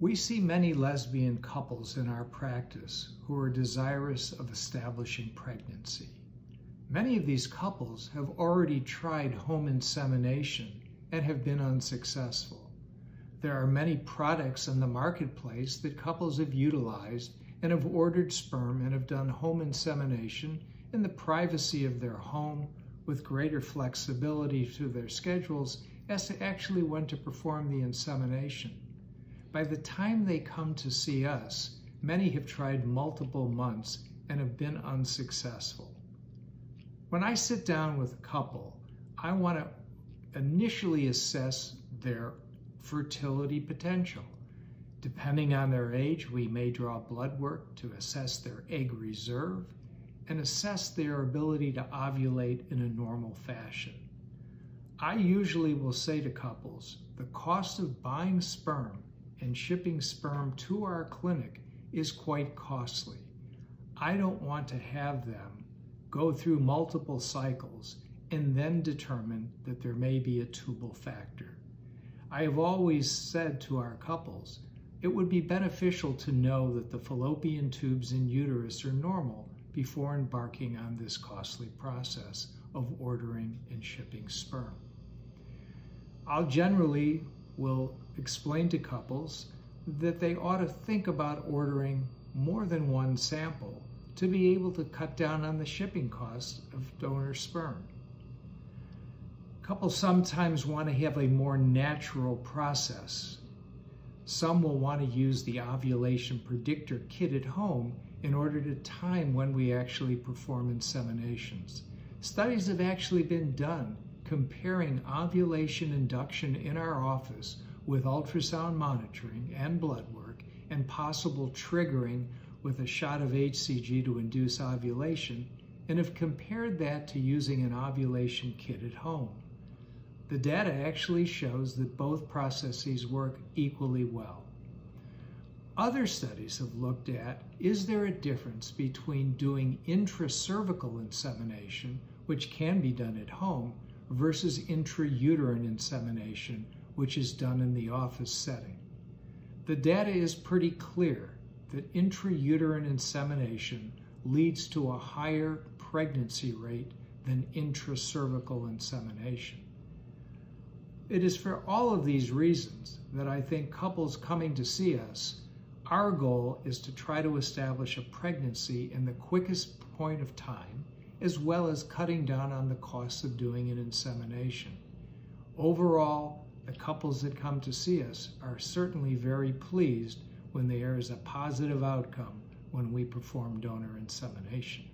We see many lesbian couples in our practice who are desirous of establishing pregnancy. Many of these couples have already tried home insemination and have been unsuccessful. There are many products in the marketplace that couples have utilized and have ordered sperm and have done home insemination in the privacy of their home with greater flexibility to their schedules as to actually when to perform the insemination. By the time they come to see us, many have tried multiple months and have been unsuccessful. When I sit down with a couple, I want to initially assess their fertility potential. Depending on their age, we may draw blood work to assess their egg reserve and assess their ability to ovulate in a normal fashion. I usually will say to couples, the cost of buying sperm and shipping sperm to our clinic is quite costly. I don't want to have them go through multiple cycles and then determine that there may be a tubal factor. I have always said to our couples, it would be beneficial to know that the fallopian tubes in uterus are normal before embarking on this costly process of ordering and shipping sperm. I'll generally will explain to couples that they ought to think about ordering more than one sample to be able to cut down on the shipping costs of donor sperm. Couples sometimes want to have a more natural process. Some will want to use the ovulation predictor kit at home in order to time when we actually perform inseminations. Studies have actually been done comparing ovulation induction in our office with ultrasound monitoring and blood work and possible triggering with a shot of HCG to induce ovulation and have compared that to using an ovulation kit at home. The data actually shows that both processes work equally well. Other studies have looked at is there a difference between doing intracervical insemination, which can be done at home, versus intrauterine insemination, which is done in the office setting. The data is pretty clear that intrauterine insemination leads to a higher pregnancy rate than intracervical insemination. It is for all of these reasons that I think couples coming to see us, our goal is to try to establish a pregnancy in the quickest point of time, as well as cutting down on the costs of doing an insemination. Overall, the couples that come to see us are certainly very pleased when there is a positive outcome when we perform donor insemination.